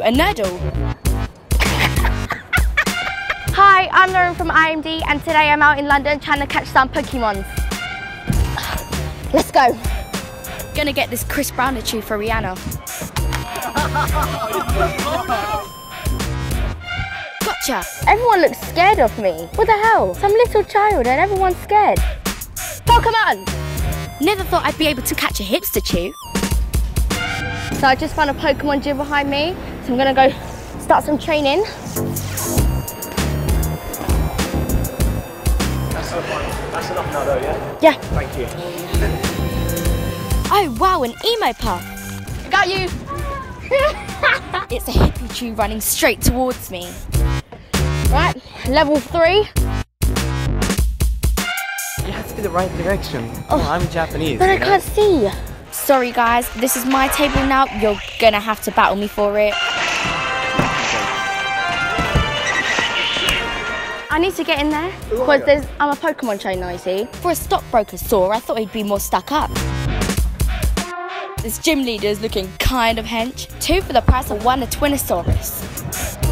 a Nurdle. Hi, I'm Lauren from IMD and today I'm out in London trying to catch some Pokemons. Let's go. Gonna get this Chris Brown tree for Rihanna. Gotcha. Everyone looks scared of me. What the hell? Some little child and everyone's scared. Pokemon! Never thought I'd be able to catch a hipster chew. So I just found a Pokemon gym behind me. So I'm gonna go start some training. That's enough now though, yeah? Yeah. Thank you. Oh wow, an emo puff. Got you. It's a hippie tree running straight towards me. right, level three. You have to be the right direction. Oh, I'm Japanese. But I know? can't see. Sorry guys, this is my table now. You're gonna have to battle me for it. I need to get in there because there's I'm a Pokemon trainer, you see. For a stockbroker saw, I thought he'd be more stuck up. This gym leader is looking kind of hench. Two for the price of one a Twinosaurus.